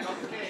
Okay.